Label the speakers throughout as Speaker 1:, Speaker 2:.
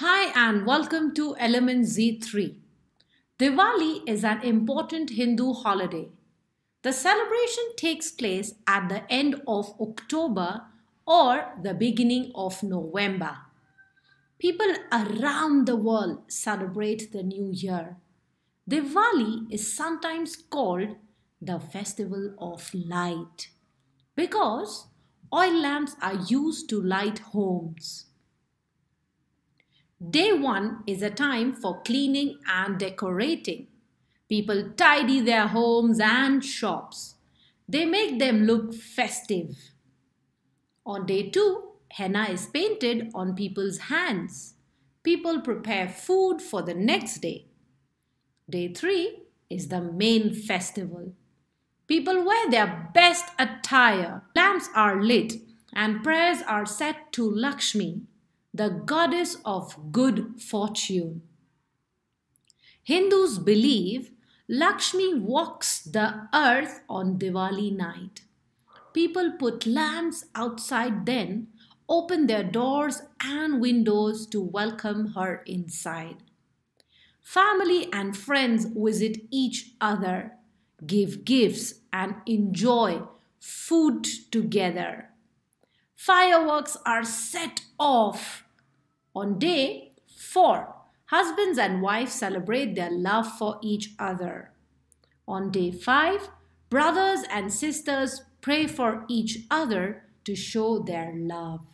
Speaker 1: Hi and welcome to Element Z3. Diwali is an important Hindu holiday. The celebration takes place at the end of October or the beginning of November. People around the world celebrate the new year. Diwali is sometimes called the festival of light because oil lamps are used to light homes. Day 1 is a time for cleaning and decorating. People tidy their homes and shops. They make them look festive. On day 2, henna is painted on people's hands. People prepare food for the next day. Day 3 is the main festival. People wear their best attire. Lamps are lit and prayers are said to Lakshmi, the goddess of good fortune. Hindus believe Lakshmi walks the earth on Diwali night. People put lamps outside then, open their doors and windows to welcome her inside. Family and friends visit each other, give gifts, and enjoy food together. Fireworks are set off. On day 4, husbands and wives celebrate their love for each other. On day 5, brothers and sisters pray for each other to show their love.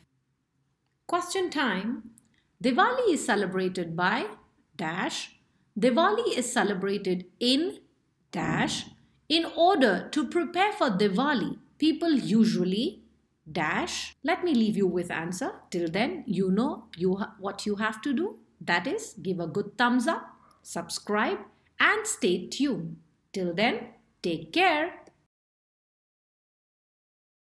Speaker 1: Question time Diwali is celebrated by dash. Diwali is celebrated in dash. In order to prepare for Diwali, people usually dash. Let me leave you with answer. Till then, you know you what you have to do. That is, give a good thumbs up, subscribe, and stay tuned. Till then, take care.